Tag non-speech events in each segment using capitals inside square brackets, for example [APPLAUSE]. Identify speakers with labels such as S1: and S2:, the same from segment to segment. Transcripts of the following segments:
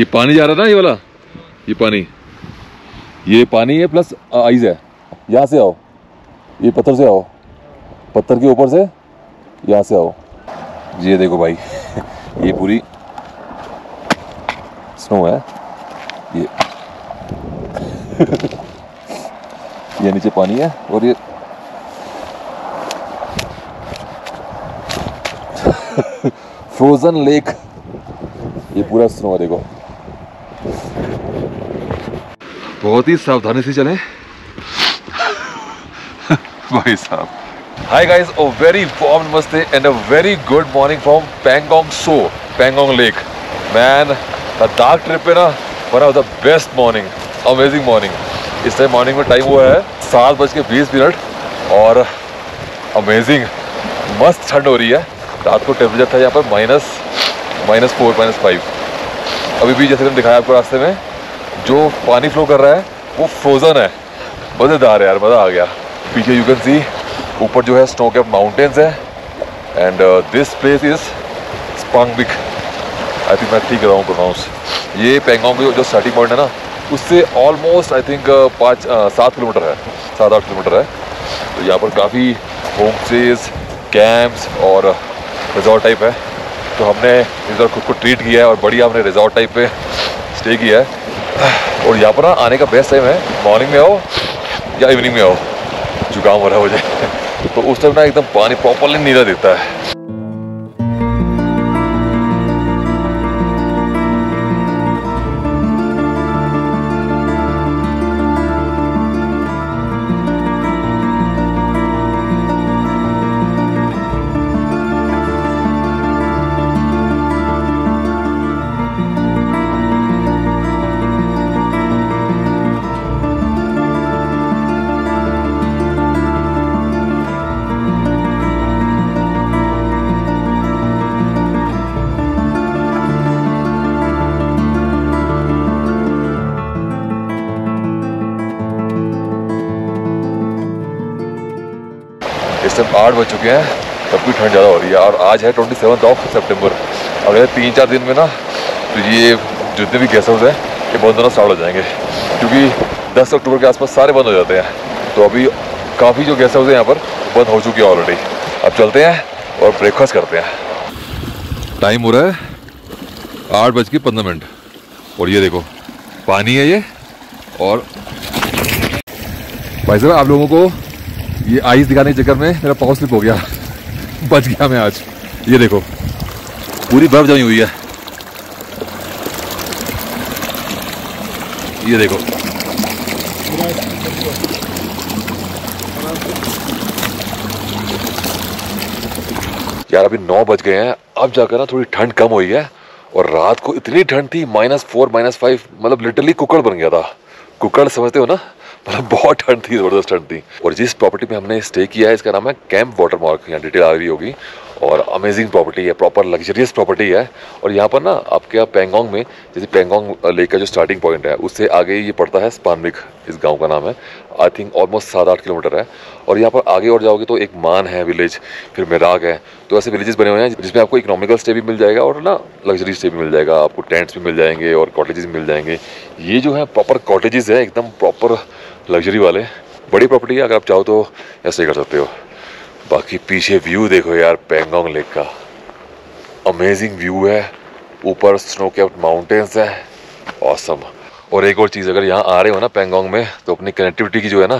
S1: ये पानी जा रहा था ये वाला? ये पानी। ये पानी है प्लस आइज़ है। यहाँ से आओ। ये पत्थर से आओ। पत्थर के ऊपर से यहाँ से आओ। ये देखो भाई, [LAUGHS] ये पूरी स्नो है। ये। [LAUGHS] ये नीचे पानी है और ये [LAUGHS] फ्रोजन लेक ये पूरा स्नो है, देखो। बहुत ही सावधानी से चलें। [LAUGHS] भाई साहब। Hi guys a very warm नमस्ते and a very good morning from Pangong so Pangong lake man the dark trip पे ना one of the best morning amazing morning इस टाइम मॉर्निंग में टाइम हुआ है सात बज के बीस मिनट और अमेजिंग मस्त ठंड हो रही है। रात को टेम्परेचर था यहाँ पर minus minus four minus five अभी भी जैसे मैंने दिखाया आपको रास्ते में जो पानी फ्लो कर रहा है, वो फ्रोज़न है। मज़ेदार है यार, मज़ा आ गया। पीछे यू कैन सी ऊपर जो है स्नो कैप माउंटेन्स है। And this place is Spangmik I think मैं ठीक रहा हूँ प्रोनाउंस ये पेंगोंग की जो स्टार्टिंग पॉइंट है ना, उससे ऑलमोस्ट आई थिंक पाँच सात किलोमीटर है। सात, आठ किलोमीटर है। तो यहाँ पर काफ़ी होम स्टेज कैंप्स और रिजॉर्ट टाइप है। तो हमने इधर खुद को ट्रीट किया है और बढ़िया हमने रिजॉर्ट टाइप पे स्टे किया है। और यहाँ पर ना आने का बेस्ट टाइम है। मॉर्निंग में आओ या इवनिंग में आओ। जुकाम हो रहा है मुझे। [LAUGHS] तो उस टाइम ना एकदम पानी प्रॉपरली नीला देता है। इस आठ बज चुके हैं, तब भी ठंड ज़्यादा हो रही है। और आज है ट्वेंटी सेवन ऑफ़ सेप्टेम्बर अगले तीन चार दिन में ना तो ये जितने भी गेस्ट हाउस हैं, ये बंद होना स्टार्ट हो जाएँगे। क्योंकि 10 अक्टूबर के आसपास सारे बंद हो जाते हैं। तो अभी काफ़ी जो हाउस है यहाँ पर, बंद हो चुकी हैं ऑलरेडी अब चलते हैं और ब्रेकफास्ट करते हैं। टाइम हो रहा है आठ बज के पंद्रह मिनट। और ये देखो, पानी है ये, और भाई साहब, आप लोगों को ये आइस दिखाने के चक्कर में मेरा पाव स्लिप हो गया। बच गया मैं आज। ये देखो, पूरी बर्फ़ जमी हुई है। ये देखो। यार, अभी नौ बज गए हैं। अब जाकर ना थोड़ी ठंड कम हुई है और रात को इतनी ठंड थी, माइनस फोर, माइनस फाइव मतलब लिटरली कुकड़ बन गया था। कुकड़ समझते हो ना? मतलब बहुत ठंड थी, ज़बरदस्त ठंड थी। और जिस प्रॉपर्टी में हमने स्टे किया है, इसका नाम है कैंप वाटर मार्क यहाँ डिटेल आ रही होगी। और अमेजिंग प्रॉपर्टी है प्रॉपर लग्जरियस प्रॉपर्टी है। और यहाँ पर ना, आपके यहाँ पेंगोंग में, जैसे पेंगोंग लेक का जो स्टार्टिंग पॉइंट है, उससे आगे ये पड़ता है स्पानविक इस गाँव का नाम है। आई थिंक ऑलमोस्ट सात आठ किलोमीटर है। और यहाँ पर आगे और जाओगे तो एक मान है विलेज फिर मेराग है। तो ऐसे विलेजेस बने हुए हैं जिसमें आपको इकोनॉमिकल स्टे भी मिल जाएगा और ना लग्जरी स्टे भी मिल जाएगा। आपको टेंट्स भी मिल जाएँगे और कॉटेजेस मिल जाएँगे। ये जो है प्रॉपर कॉटेजेस है, एकदम प्रॉपर लग्जरी वाले। बड़ी प्रॉपर्टी है, अगर आप चाहो तो ऐसे कर सकते हो। बाकी पीछे व्यू देखो यार पेंगोंग लेक का। अमेजिंग व्यू है। ऊपर स्नो कैप्ड माउंटेन्स है। ऑसम और एक और चीज़, अगर यहाँ आ रहे हो ना पेंगोंग में तो अपनी कनेक्टिविटी की जो है ना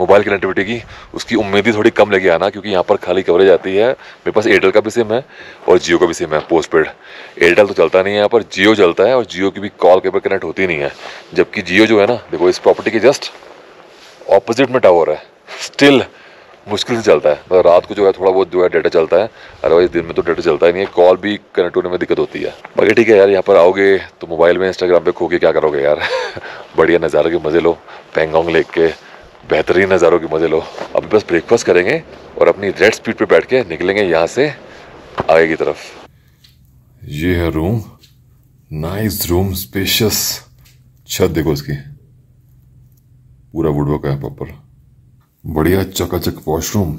S1: मोबाइल कनेक्टिविटी की, उसकी उम्मीद ही थोड़ी कम लेके आना, क्योंकि यहाँ पर खाली कवरेज आती है। मेरे पास एयरटेल का भी सिम है और जियो का भी सिम है पोस्ट पेड एयरटेल तो चलता नहीं है यहाँ पर जियो चलता है और जियो की भी कॉल केबल कनेक्ट होती नहीं है। जबकि जियो जो है ना, देखो इस प्रॉपर्टी के जस्ट ऑपोजिट में टावर है। स्टिल मुश्किल से चलता है। मतलब रात को जो है थोड़ा बहुत जो है डाटा चलता है अदरवाइज़ दिन में तो डाटा चलता ही नहीं है। कॉल भी कनेक्ट होने में दिक्कत होती है। बाकी ठीक है यार, यहाँ पर आओगे तो मोबाइल में इंस्टाग्राम पे खो के क्या करोगे यार? [LAUGHS] बढ़िया नज़ारों के मज़े लो पेंगोंग लेक के बेहतरीन नज़ारों के मज़े लो। अभी बस ब्रेकफास्ट करेंगे और अपनी रेड स्पीड पर बैठ के निकलेंगे यहाँ से आगे की तरफ़। ये है रूम नाइस रूम स्पेशियस छत देखो उसकी पूरा वुडवर्क है प्रॉपर बढ़िया चकाचक वॉशरूम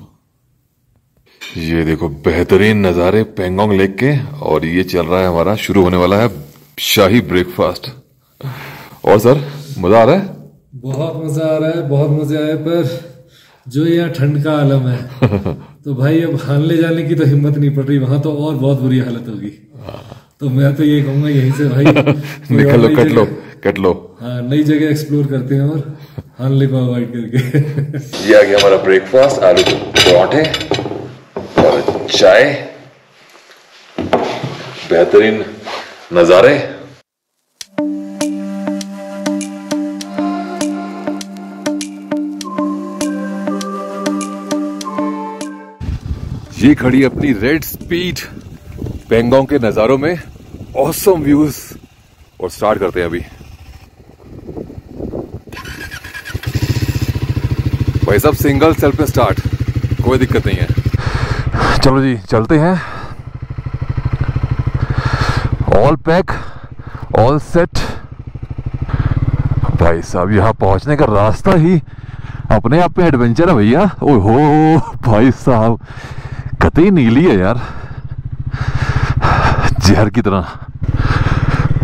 S1: ये देखो बेहतरीन नज़ारे पेंगोंग लेक के और ये चल रहा है हमारा शुरू होने वाला है शाही ब्रेकफास्ट और सर मज़ा आ रहा है?
S2: बहुत मज़ा आ रहा है बहुत मज़े आए पर जो यहाँ ठंड का आलम है [LAUGHS] तो भाई अब हानले जाने की तो हिम्मत नहीं पड़ रही वहाँ तो और बहुत बुरी हालत होगी। तो मैं तो ये कहूँगा यहीं से भाई [LAUGHS]
S1: निकल लो कट लो। कट लो
S2: हाँ नई जगह एक्सप्लोर करते हैं और हानले को अवॉइड करके।
S1: ये आ गया हमारा ब्रेकफास्ट आलू के पराठे और चाय। बेहतरीन नज़ारे। ये खड़ी अपनी रेड स्पीड पेंगोंग के नज़ारों में ऑसम व्यूज़ और स्टार्ट करते हैं अभी। भाई साहब सिंगल सेल्फ में स्टार्ट कोई दिक्कत नहीं है। चलो जी, चलते हैं। ऑल पैक ऑल सेट भाई साहब, यहाँ पहुँचने का रास्ता ही अपने आप में एडवेंचर है भैया। ओहो, भाई साहब कतई नीली है यार। जहर की तरह।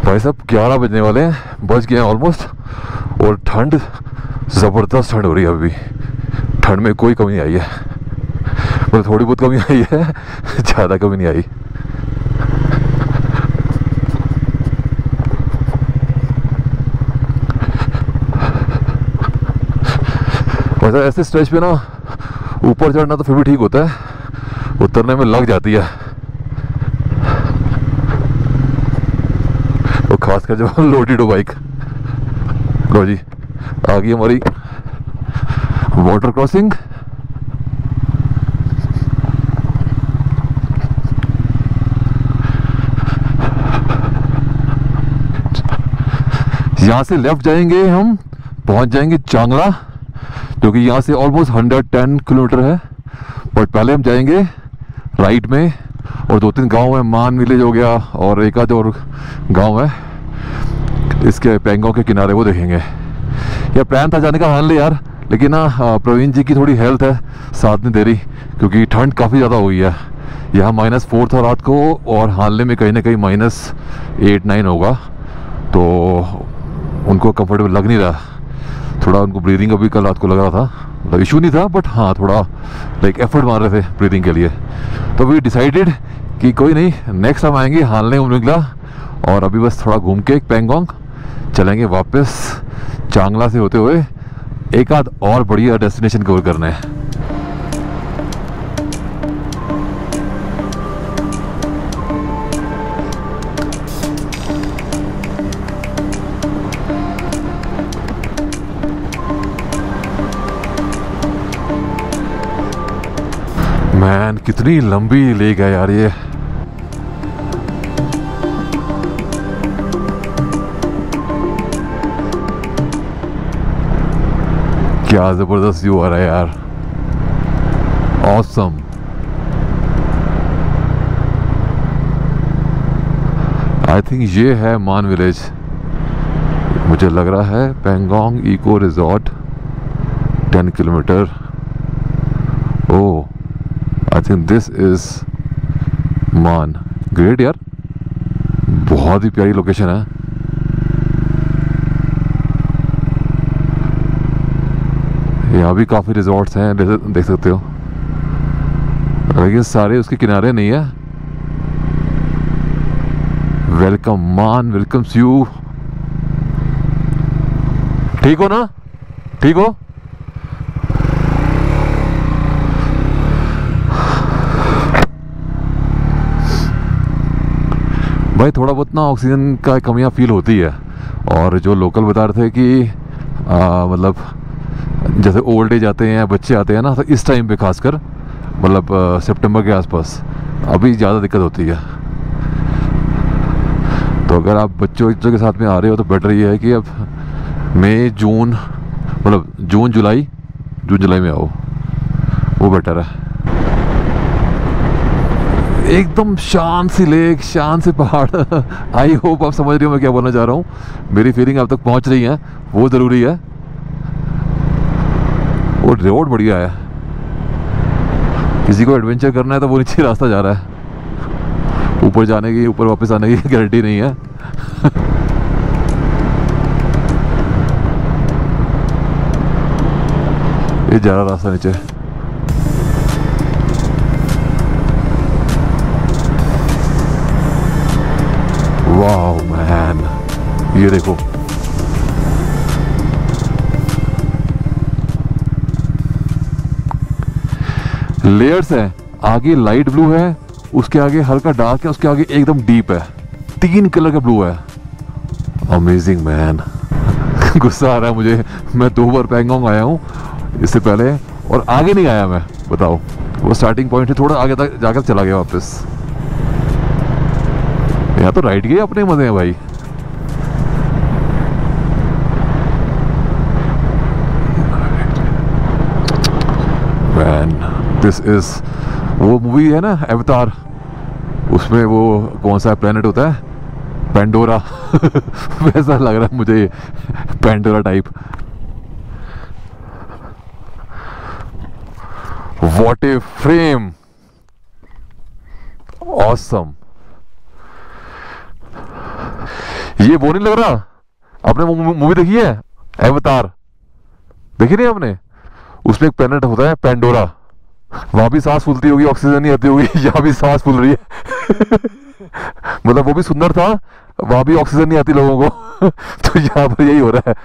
S1: भाई साहब, ग्यारह बजने वाले हैं, बज गए ऑलमोस्ट और ठंड ज़बरदस्त ठंड हो रही है अभी। ठंड में कोई कमी नहीं आई है। मतलब थोड़ी बहुत कमी आई है, ज़्यादा कमी नहीं आई। वैसे ऐसे स्ट्रेच पे ना, ऊपर चढ़ना तो फिर भी ठीक होता है, उतरने में लग जाती है। और खासकर जब लोडेड हो बाइक। लो जी आ गई हमारी वाटर क्रॉसिंग यहाँ से लेफ़्ट जाएँगे हम, पहुँच जाएँगे चांगला जो कि यहाँ से ऑलमोस्ट 110 किलोमीटर है। बट पहले हम जाएँगे राइट में, और दो तीन गाँव है, मान विलेज हो गया, और एक आध और गाँव है। इसके पेंगों के किनारे वो देखेंगे। यार प्लान था जाने का हाल ले यार। लेकिन ना प्रवीण जी की थोड़ी हेल्थ है, साथ नहीं दे रही क्योंकि ठंड काफ़ी ज़्यादा हो गई है। यहाँ माइनस फोर था रात को, और हालने में कहीं ना कहीं माइनस एट नाइन होगा तो उनको कंफर्टेबल लग नहीं रहा। थोड़ा उनको ब्रीदिंग का भी कल रात को लग रहा था मतलब इशू नहीं था बट हाँ थोड़ा लाइक एफर्ट मार रहे थे ब्रीदिंग के लिए। तो वी डिसाइडेड कि कोई नहीं नेक्स्ट टाइम आएँगे हालने उमरिंगला और अभी बस थोड़ा घूम के पेंगोंग चलेंगे वापस चांगला से होते हुए एक आध और बढ़िया डेस्टिनेशन कवर करना है। मैन कितनी लंबी लेक है यार ये। क्या ज़बरदस्त व्यू आ रहा है यार? ऑसम आई थिंक ये है मान विलेज मुझे लग रहा है Pangong eco resort ten kilometre oh I think this is man great यार. बहुत ही प्यारी लोकेशन है। यहाँ भी काफ़ी रिजॉर्ट्स हैं देख सकते हो। लेकिन सारे उसके किनारे नहीं है। वेलकम मान वेलकम यू ठीक हो ना? ठीक हो? भाई थोड़ा बहुत ना ऑक्सीजन का कमियाँ फील होती है। और जो लोकल बता रहे थे कि आ, मतलब जैसे ओल्ड एज आते हैं, बच्चे आते हैं ना तो इस टाइम पे खासकर मतलब सितंबर के आसपास, अभी ज़्यादा दिक्कत होती है। तो अगर आप बच्चों बच्चों के साथ में आ रहे हो तो बेटर ये है कि अब मई, जून मतलब जून, जुलाई जून, जुलाई में आओ। वो बेटर है। एकदम शांत सी लेक शांत से पहाड़। [LAUGHS] आई होप आप समझ रहे हो मैं क्या बोलना चाह रहा हूँ। मेरी फीलिंग अब तक पहुँच रही है। वो ज़रूरी है। वो रोड बढ़िया है। किसी को एडवेंचर करना है तो वो नीचे रास्ता जा रहा है। ऊपर जाने की, ऊपर वापस आने की [LAUGHS] गारंटी नहीं है। [LAUGHS] ये जा रहा रास्ता नीचे। वाह मैन ये देखो। लेयर्स है। आगे लाइट ब्लू है, उसके आगे हल्का डार्क है, उसके आगे एकदम डीप है। तीन कलर का ब्लू है। अमेजिंग मैन [LAUGHS] गुस्सा आ रहा है मुझे। मैं दो बार पैंगोंग आया हूँ, इससे पहले, और आगे नहीं आया मैं। बताओ। वो स्टार्टिंग पॉइंट है, थोड़ा आगे तक जाकर चला गया वापस। यहाँ तो राइट गए अपने मज़े हैं भाई मैन दिस इज़ वो मूवी है ना अवतार उसमें वो कौन सा प्लेनेट होता है? पेंडोरा [LAUGHS] वैसा लग रहा है मुझे Pandora type what a frame awesome ये वो नहीं लग रहा? आपने वो मूवी देखी है? अवतार देखी नहीं आपने? उसमें एक प्लेनेट होता है पेंडोरा वहाँ भी सांस फूलती होगी ऑक्सीजन नहीं आती होगी, [LAUGHS] यहाँ भी सांस फूल रही है। [LAUGHS] मतलब वो भी सुंदर था, वहाँ भी ऑक्सीजन नहीं आती लोगों को। [LAUGHS] तो यहाँ पर यही हो रहा है।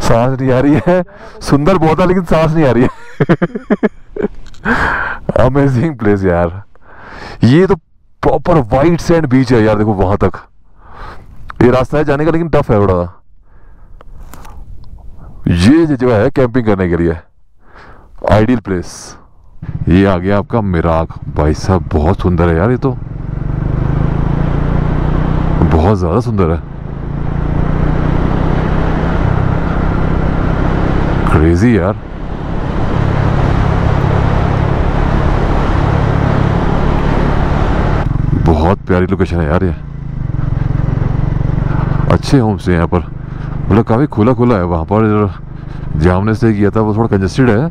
S1: सांस नहीं आ रही है। सुंदर बहुत है लेकिन सांस नहीं आ रही है। अमेजिंग प्लेस यार। ये तो प्रॉपर वाइट सैंड बीच है यार, देखो वहाँ तक। ये रास्ता है जाने का, लेकिन टफ है थोड़ा। ये जगह है कैंपिंग करने के लिए। Ideal place. ये आ गया आपका मिराग। भाई साहब, बहुत सुंदर है यार ये तो। बहुत ज़्यादा सुंदर है। क्रेजी यार। बहुत प्यारी लोकेशन है यार ये। अच्छे होम्स हैं यहाँ पर। मतलब काफ़ी खुला खुला है वहाँ पर। जहाँ हमने स्टे किया था वो थोड़ा कंजेस्टेड है।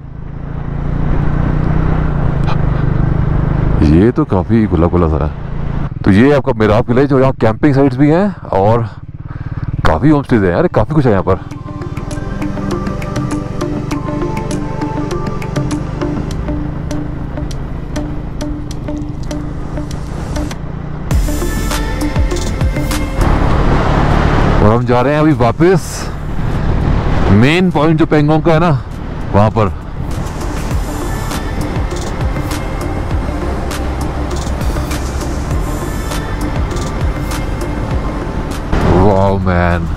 S1: ये तो काफ़ी खुला खुला सा है। तो ये आपका मेराब किला है, जो यहाँ कैंपिंग साइट्स भी हैं और काफ़ी होम स्टेज है यार, काफ़ी कुछ है यहाँ पर। और हम जा रहे हैं अभी वापस मेन पॉइंट जो पेंगोंग का है ना, वहाँ पर। मैन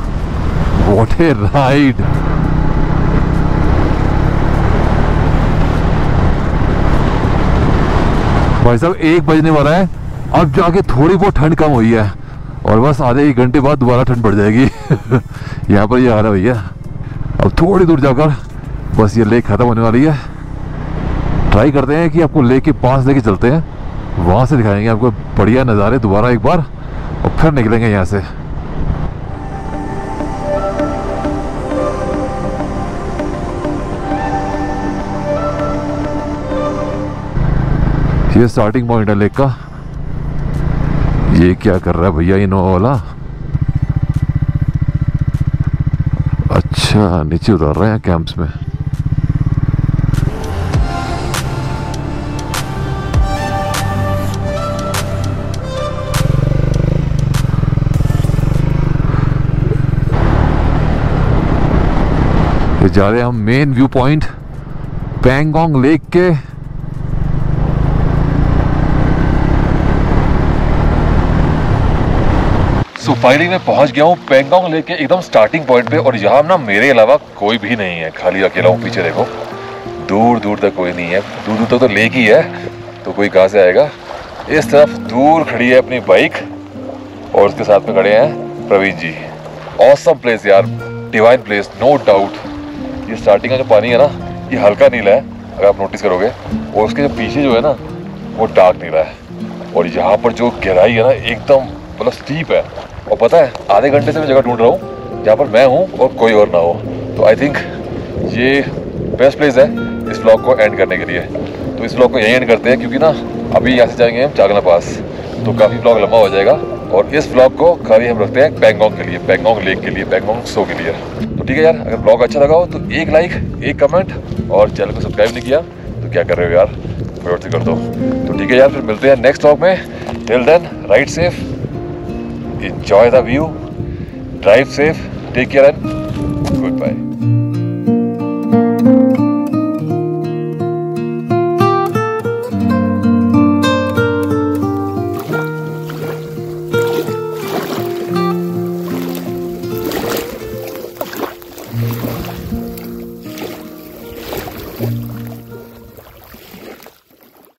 S1: व्हाट ए राइड भाई साहब, एक बजने वाला है। अब जाके थोड़ी बहुत ठंड कम हुई है। और बस आधे एक घंटे बाद दोबारा ठंड पड़ जाएगी। [LAUGHS] यहाँ पर ये आ रहा है भैया। अब थोड़ी दूर जाकर बस ये लेक ख़त्म होने वाली है। ट्राई करते हैं कि आपको लेक के पास लेके चलते हैं। वहाँ से दिखाएँगे आपको बढ़िया नज़ारे दोबारा एक बार। और फिर निकलेंगे यहाँ से। ये स्टार्टिंग पॉइंट है लेक। का ये क्या कर रहा है भैया इनोवा वाला? अच्छा नीचे उतर रहे हैं कैंप्स में। जा रहे हैं हम main view point Pangong lake के सो फाइनली मैं पहुँच गया हूँ, पेंगोंग लेक एकदम स्टार्टिंग पॉइंट पे, और यहाँ ना मेरे अलावा कोई भी नहीं है। खाली अकेला हूँ, पीछे देखो। दूर दूर तक कोई नहीं है। दूर दूर तक तो लेक ही है तो कोई कहाँ से आएगा? इस तरफ़ दूर खड़ी है अपनी बाइक और उसके साथ में खड़े हैं प्रवीण जी। औसम प्लेस यार डिवाइन प्लेस नो डाउट ये स्टार्टिंग का जो पानी है ना, ये हल्का नीला है, अगर आप नोटिस करोगे। और उसके जो पीछे जो है ना, वो डार्क नीला है। और यहाँ पर जो गहराई है ना, एकदम मतलब स्टीप है। और पता है, आधे घंटे से मैं जगह ढूंढ रहा हूँ, जहाँ पर मैं हूँ और कोई और ना हो। तो आई थिंक ये बेस्ट प्लेस है इस ब्लॉग को एंड करने के लिए। तो इस ब्लॉग को यहीं एंड करते हैं, क्योंकि ना, अभी यहाँ से जाएँगे हम चागला पास। तो काफ़ी ब्लॉग लंबा हो जाएगा और इस ब्लॉग को खाली हम रखते हैं पैंगोंग के लिए पैंगोंग लेक के लिए पैंगोंग सो के लिए। तो ठीक है यार, अगर ब्लॉग अच्छा लगा हो तो एक लाइक एक कमेंट और चैनल को सब्सक्राइब नहीं किया तो क्या कर रहे हो यार? से कर दो। तो ठीक है यार, फिर मिलते हैं नेक्स्ट ब्लॉग में। Till then ride safe enjoy the view. Drive safe. Take care and goodbye